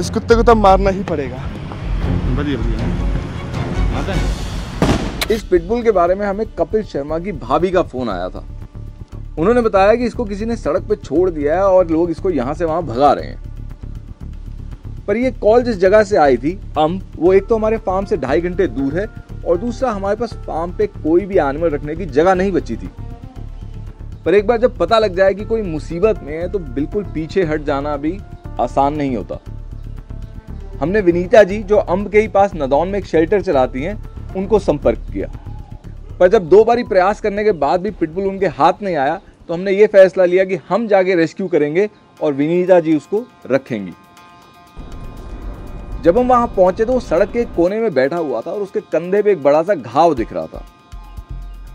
इस कुत्ते को तो मारना ही पड़ेगा। बढ़िया बढ़िया। है। इस पिटबुल के बारे में हमें कपिल शर्मा की भाभी का फ़ोन आया था। उन्होंने बताया कि इसको किसी ने सड़क पे छोड़ दिया है और लोग इसको यहाँ से वहाँ भगा रहे हैं। पर ये कॉल जिस जगह से आई थी अम वो एक तो हमारे फार्म से ढाई घंटे दूर है और दूसरा हमारे पास फार्म पे कोई भी एनिमल रखने की जगह नहीं बची थी। पर एक बार जब पता लग जाए कि कोई मुसीबत में है तो बिल्कुल पीछे हट जाना भी आसान नहीं होता। हमने विनीता जी, जो अम्ब के ही पास नदौन में एक शेल्टर चलाती हैं, उनको संपर्क किया। पर जब दो बारी प्रयास करने के बाद भी पिटबुल उनके हाथ नहीं आया तो हमने ये फैसला लिया कि हम जाके रेस्क्यू करेंगे और विनीता जी उसको रखेंगी। जब हम वहाँ पहुँचे तो वो सड़क के कोने में बैठा हुआ था और उसके कंधे पे एक बड़ा सा घाव दिख रहा था।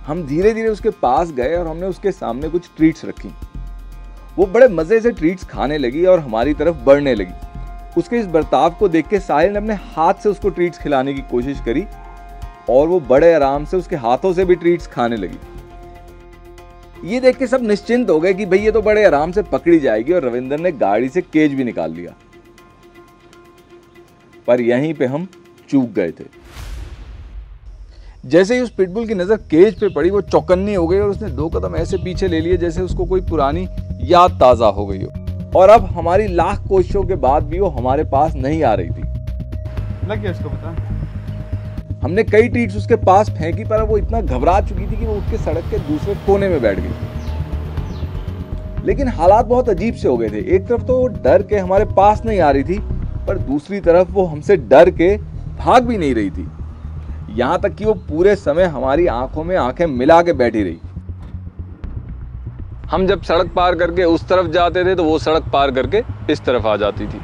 हम धीरे धीरे उसके पास गए और हमने उसके सामने कुछ ट्रीट्स रखी। वो बड़े मज़े से ट्रीट्स खाने लगी और हमारी तरफ़ बढ़ने लगी। उसके इस बर्ताव को देख के साहिल ने अपने हाथ से उसको ट्रीट्स खिलाने की कोशिश करी और वो बड़े आराम से उसके हाथों से भी ट्रीट्स खाने लगी। ये देख के सब निश्चिंत हो गए कि भाई ये तो बड़े आराम से पकड़ी जाएगी और रविंदर ने गाड़ी से केज भी निकाल लिया। पर यहीं पे हम चूक गए थे। जैसे ही उस पिटबुल की नज़र केज पे पड़ी, वो चौकन्नी हो गई और उसने दो कदम ऐसे पीछे ले लिए जैसे उसको कोई पुरानी याद ताज़ा हो गई हो। और अब हमारी लाख कोशिशों के बाद भी वो हमारे पास नहीं आ रही थी। लग गया इसको पता। हमने कई ट्रीट्स उसके पास फेंकी पर वो इतना घबरा चुकी थी कि वो उठ के सड़क के दूसरे कोने में बैठ गई। लेकिन हालात बहुत अजीब से हो गए थे। एक तरफ़ तो वो डर के हमारे पास नहीं आ रही थी पर दूसरी तरफ़ वो हमसे डर के भाग भी नहीं रही थी। यहाँ तक कि वो पूरे समय हमारी आँखों में आँखें मिला के बैठी रही। हम जब सड़क पार करके उस तरफ़ जाते थे तो वो सड़क पार करके इस तरफ़ आ जाती थी।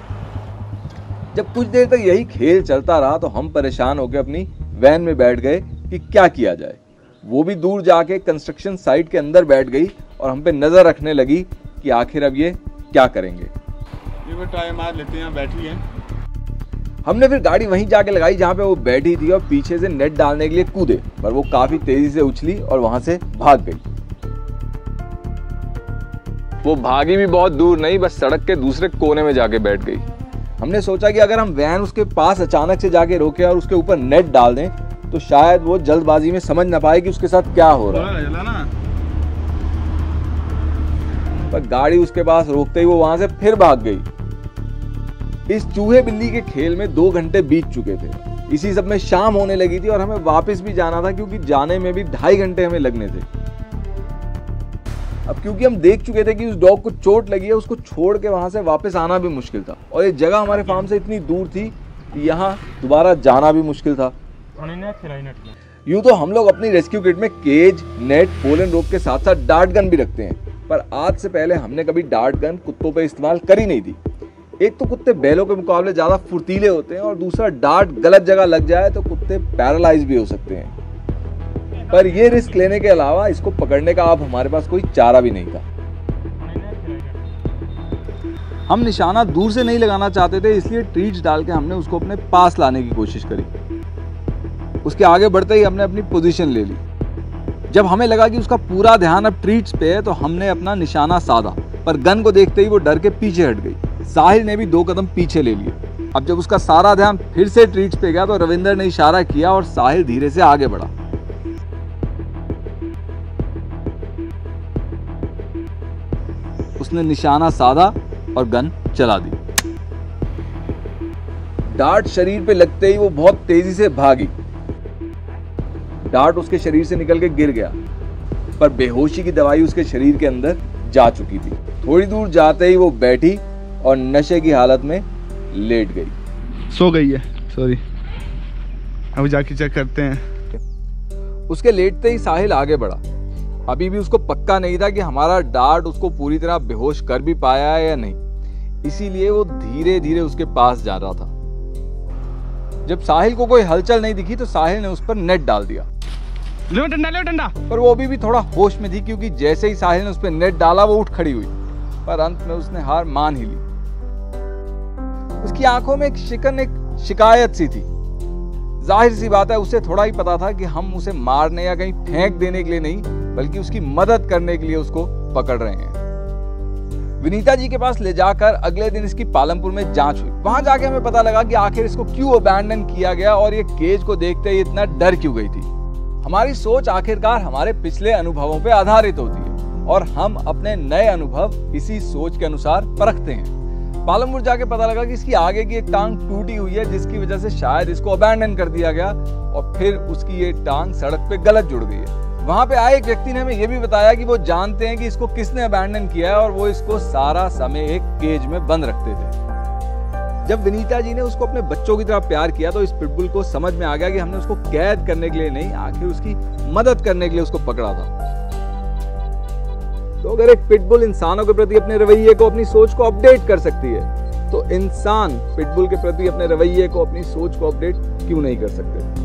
जब कुछ देर तक यही खेल चलता रहा तो हम परेशान होकर अपनी वैन में बैठ गए कि क्या किया जाए। वो भी दूर जाके कंस्ट्रक्शन साइट के अंदर बैठ गई और हम पे नज़र रखने लगी कि आखिर अब ये क्या करेंगे। ये वो ट्राई लेते हैं बैठी है। हमने फिर गाड़ी वहीं जाके लगाई जहाँ पे वो बैठी थी और पीछे से नेट डालने के लिए कूदे पर वो काफ़ी तेज़ी से उछली और वहाँ से भाग गई। वो भागी भी बहुत दूर नहीं बस सड़क के दूसरे कोने में जाके बैठ गई। हमने सोचा कि अगर हम वैन उसके पास अचानक से जाके रोके और उसके ऊपर नेट डाल दें तो शायद वो जल्दबाजी में समझ ना पाए कि उसके साथ क्या हो रहा है। पर गाड़ी उसके पास रोकते ही वो वहाँ से फिर भाग गई। इस चूहे बिल्ली के खेल में दो घंटे बीत चुके थे। इसी सब में शाम होने लगी थी और हमें वापस भी जाना था क्योंकि जाने में भी ढाई घंटे हमें लगने थे। अब क्योंकि हम देख चुके थे कि उस डॉग को चोट लगी है उसको छोड़ के वहाँ से वापस आना भी मुश्किल था। और ये जगह हमारे फार्म से इतनी दूर थी कि यहाँ दोबारा जाना भी मुश्किल था। यूँ तो हम लोग अपनी रेस्क्यू किट में केज नेट पोलन रोप के साथ साथ डार्ट गन भी रखते हैं। पर आज से पहले हमने कभी डार्ट गन कुत्तों पे इस्तेमाल करी नहीं थी। एक तो कुत्ते बैलों के मुकाबले ज़्यादा फुर्तीले होते हैं और दूसरा डार्ट गलत जगह लग जाए तो कुत्ते पैरालाइज भी हो सकते हैं। पर ये रिस्क लेने के अलावा इसको पकड़ने का अब हमारे पास कोई चारा भी नहीं था। हम निशाना दूर से नहीं लगाना चाहते थे, इसलिए ट्रीट्स डाल के हमने उसको अपने पास लाने की कोशिश करी। उसके आगे बढ़ते ही हमने अपनी पोजीशन ले ली। जब हमें लगा कि उसका पूरा ध्यान अब ट्रीट्स पे है तो हमने अपना निशाना साधा, पर गन को देखते ही वो डर के पीछे हट गई। साहिल ने भी दो कदम पीछे ले लिए। अब जब उसका सारा ध्यान फिर से ट्रीट्स पे गया तो रविंदर ने इशारा किया और साहिल धीरे से आगे बढ़ा। उसने निशाना साधा और गन चला दी। डार्ट शरीर पे लगते ही वो बहुत तेज़ी से भागी। डार्ट उसके शरीर से निकल के गिर गया पर बेहोशी की दवाई उसके शरीर के अंदर जा चुकी थी। थोड़ी दूर जाते ही वो बैठी और नशे की हालत में लेट गई। सो गई है सॉरी अब जाके चेक करते हैं। उसके लेटते ही साहिल आगे बढ़ा। अभी भी उसको पक्का नहीं था कि हमारा डार्ट उसको पूरी तरह बेहोश कर भी पाया है या नहीं। इसीलिए वो धीरे धीरे उसके पास जा रहा था। जब साहिल को कोई हलचल नहीं दिखी तो साहिल ने उस पर नेट डाल दिया। ले डंडा ले डंडा। पर वो अभी भी थोड़ा होश में थी क्योंकि जैसे ही साहिल ने उस पर नेट डाला वो उठ खड़ी हुई। पर अंत में उसने हार मान ही ली। उसकी आँखों में एक शिकन एक शिकायत सी थी। ज़ाहिर सी बात है उसे थोड़ा ही पता था कि हम उसे मारने या कहीं फेंक देने के लिए नहीं बल्कि उसकी मदद करने के लिए उसको पकड़ रहे हैं। विनीता जी के पास ले जाकर अगले दिन इसकी पालमपुर में जाँच हुई। वहाँ जाके हमें पता लगा कि आखिर इसको क्यों अबैंडन किया गया और ये केज को देखते ही इतना डर क्यों गई थी। हमारी सोच आखिरकार हमारे पिछले अनुभवों पर आधारित होती है और हम अपने नए अनुभव इसी सोच के अनुसार परखते हैं। पालमपुर जाके पता लगा कि इसकी आगे की एक टांग टूटी हुई है, जिसकी वजह से शायद इसको अबैंडन कर दिया गया और फिर उसकी ये टांग सड़क पे गलत जुड़ गई है। वहाँ पे आए एक व्यक्ति ने हमें यह भी बताया कि वो जानते हैं कि इसको किसने अबैंडन किया है और वो इसको सारा समय एक केज में बंद रखते थे। जब विनीता जी ने उसको अपने बच्चों की तरह प्यार किया तो इस पिटबुल को समझ में आ गया कि हमने उसको कैद करने के लिए नहीं, आखिर उसकी मदद करने के लिए उसको पकड़ा था। तो अगर एक पिटबुल इंसानों के प्रति अपने रवैये को, अपनी सोच को अपडेट कर सकती है तो इंसान पिटबुल के प्रति अपने रवैये को, अपनी सोच को अपडेट क्यों नहीं कर सकते?